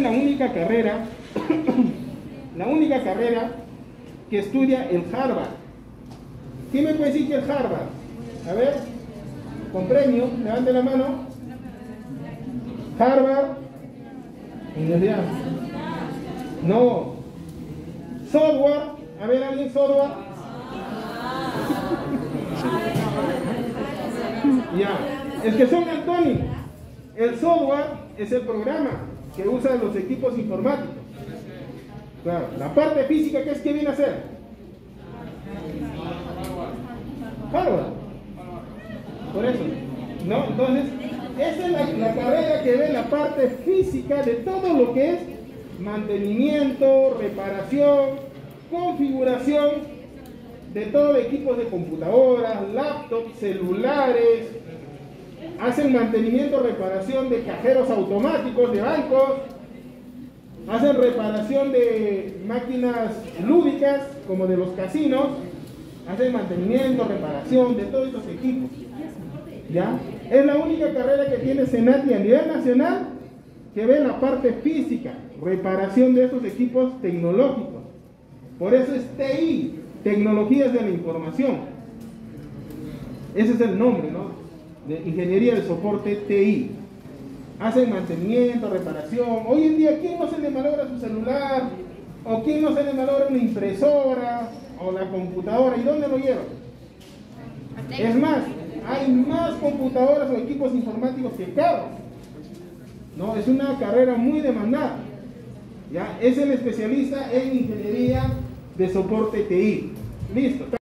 la única carrera, la única carrera que estudia el Harvard. ¿Quién me puede decir que es Harvard? A ver, con premio, levante la mano. Harvard, Universidad. No. Software, a ver, alguien software. Ya, es que son antónimos. El software es el programa que usan los equipos informáticos. Claro, la parte física, ¿qué es que viene a hacer? Hardware. Por eso. ¿No? Entonces, esa es la, la carrera que ve la parte física de todo lo que es mantenimiento, reparación, configuración de todo equipos de computadoras, laptops, celulares, hacen mantenimiento, reparación de cajeros automáticos de bancos, hacen reparación de máquinas lúdicas como de los casinos, hacen mantenimiento, reparación de todos estos equipos. ¿Ya? Es la única carrera que tiene Senati a nivel nacional que ve la parte física, reparación de estos equipos tecnológicos. Por eso es TI, Tecnologías de la Información. Ese es el nombre, ¿no? De Ingeniería de Soporte TI. Hacen mantenimiento, reparación. Hoy en día, ¿quién no se le malogra su celular? ¿O quién no se le malogra una impresora? ¿O la computadora? ¿Y dónde lo llevan? Es más, hay más computadoras o equipos informáticos que carros. ¿no? Es una carrera muy demandada. ¿ya? Es el especialista en ingeniería de soporte TI. Listo.